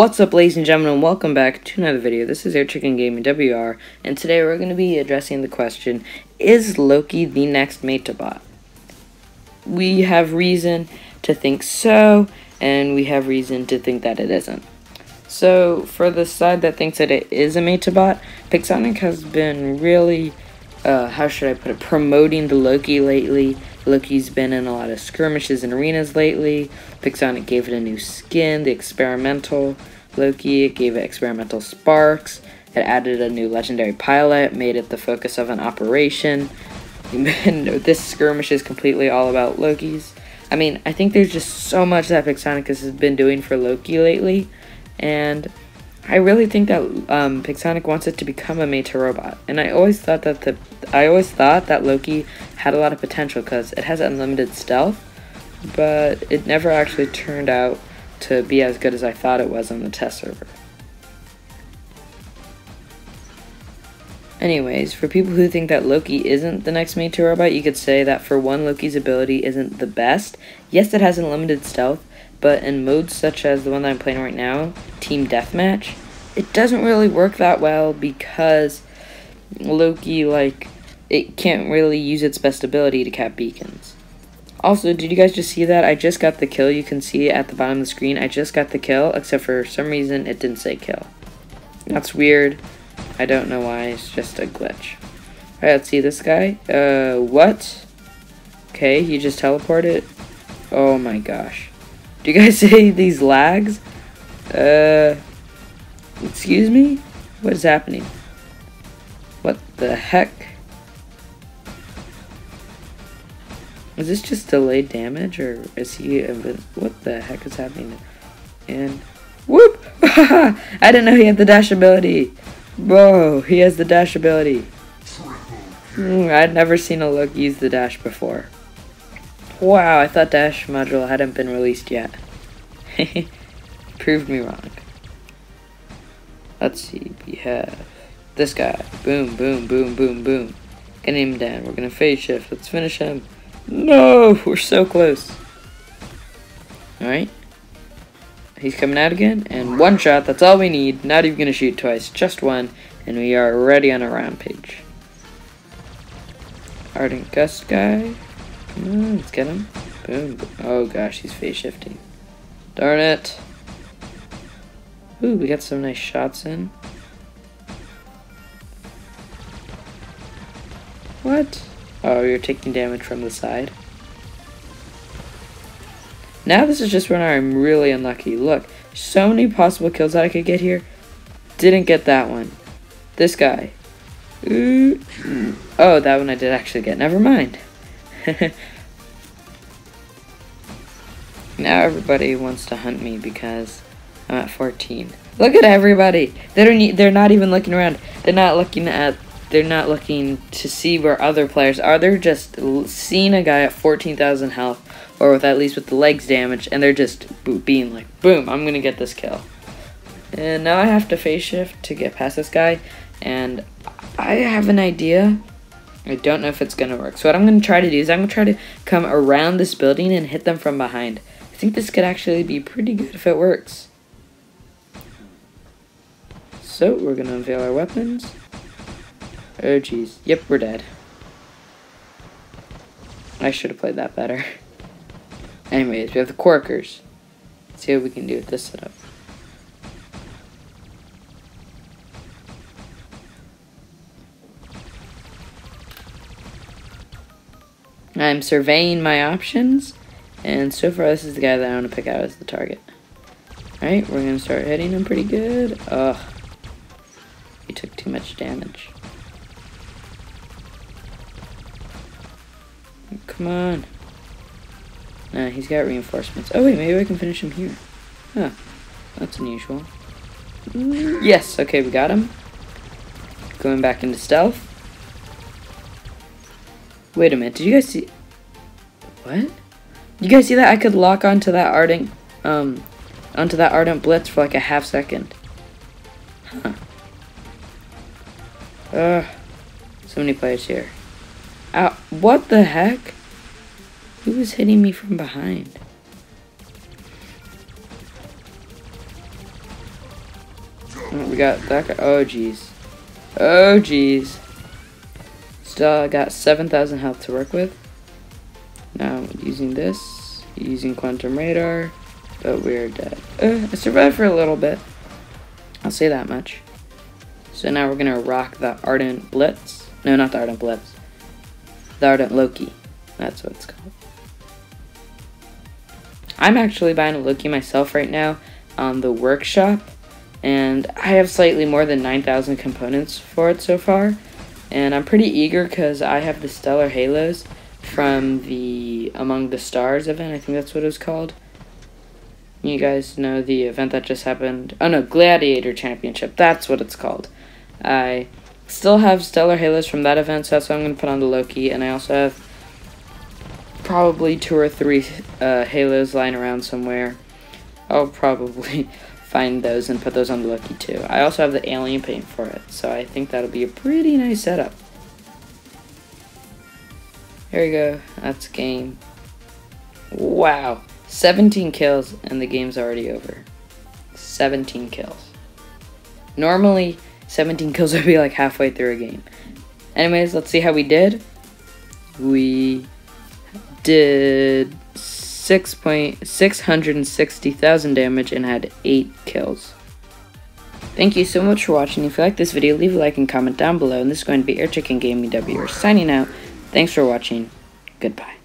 What's up ladies and gentlemen, and welcome back to another video. This is Air Chicken Gaming WR, and today we're going to be addressing the question, is Loki the next Metabot? We have reason to think so, and we have reason to think that it isn't. So, for the side that thinks that it is a Metabot, Pixonic has been really, uh, how should I put it, promoting the Loki lately, Loki's been in a lot of skirmishes and arenas lately. Pixonic gave it a new skin, the experimental Loki. It gave it experimental sparks. It added a new legendary pilot, made it the focus of an operation. This skirmish is completely all about Loki's. I mean, I think there's just so much that Pixonicus has been doing for Loki lately, and I really think that um, Pixonic wants it to become a Meta robot, and I always thought that the I always thought that Loki had a lot of potential because it has unlimited stealth, but it never actually turned out to be as good as I thought it was on the test server. Anyways, for people who think that Loki isn't the next Meta robot, you could say that for one, Loki's ability isn't the best. Yes, it has unlimited stealth, but in modes such as the one that I'm playing right now, Team Deathmatch, it doesn't really work that well because Loki, like, it can't really use its best ability to cap beacons. Also, did you guys just see that? I just got the kill. You can see at the bottom of the screen. I just got the kill, except for some reason it didn't say kill. That's weird. I don't know why. It's just a glitch. Alright, let's see this guy. Uh, what? Okay, he just teleported. Oh my gosh. Do you guys see these lags? Uh, excuse me? What is happening? What the heck? Is this just delayed damage, or is he... What the heck is happening? And... Whoop! I didn't know he had the dash ability! Whoa, he has the dash ability. Mm, I'd never seen a look use the dash before. Wow, I thought Dash module hadn't been released yet. Proved me wrong. Let's see, we have this guy. Boom, boom, boom, boom, boom. Get him down. We're gonna phase shift. Let's finish him. No, we're so close. Alright. He's coming out again, and one shot, that's all we need. Not even gonna shoot twice, just one, and we are ready on a rampage. Ardent Gust guy. On, let's get him. Boom. Oh gosh, he's phase shifting. Darn it. Ooh, we got some nice shots in. What? Oh, you're taking damage from the side. Now this is just when I'm really unlucky. Look, so many possible kills that I could get here. Didn't get that one. This guy. Ooh. Oh, that one I did actually get. Never mind. now everybody wants to hunt me because I'm at 14. Look at everybody. They don't. They're not even looking around. They're not looking at. They're not looking to see where other players are. They're just seeing a guy at 14,000 health, or with at least with the legs damaged, and they're just being like, "Boom! I'm gonna get this kill." And now I have to phase shift to get past this guy, and I have an idea I don't know if it's going to work. So what I'm going to try to do is I'm going to try to come around this building and hit them from behind. I think this could actually be pretty good if it works. So we're going to unveil our weapons. Oh jeez. Yep, we're dead. I should have played that better. Anyways, we have the Corkers. Let's see what we can do with this setup. I'm surveying my options, and so far this is the guy that I want to pick out as the target. Alright, we're going to start hitting him pretty good. Ugh. He took too much damage. Come on. Nah, he's got reinforcements. Oh wait, maybe I can finish him here. Huh. That's unusual. Yes, okay, we got him. Going back into stealth. Wait a minute, did you guys see... What? You guys see that? I could lock onto that Ardent, um, onto that Ardent Blitz for like a half second. Huh. Ugh. So many players here. Ow, what the heck? Who was hitting me from behind? We got that guy. Oh, jeez. Oh, jeez. Still got 7,000 health to work with. Now, using this, using quantum radar, but we're dead. Uh, I survived for a little bit. I'll say that much. So now we're gonna rock the Ardent Blitz. No, not the Ardent Blitz. Ardent Loki. That's what it's called. I'm actually buying a Loki myself right now on the workshop, and I have slightly more than 9,000 components for it so far. And I'm pretty eager because I have the Stellar Halos from the Among the Stars event. I think that's what it was called. You guys know the event that just happened. Oh no, Gladiator Championship. That's what it's called. I still have Stellar Halos from that event, so that's what I'm going to put on the Loki. And I also have probably two or three uh, Halos lying around somewhere. I'll probably find those and put those on the Loki too. I also have the alien paint for it, so I think that'll be a pretty nice setup. Here we go. That's game. Wow. 17 kills and the game's already over. 17 kills. Normally, 17 kills would be like halfway through a game. Anyways, let's see how we did. We did 6.660,000 damage and had 8 kills. Thank you so much for watching. If you like this video, leave a like and comment down below. And this is going to be Air Chicken Gaming W We're signing out. Thanks for watching. Goodbye.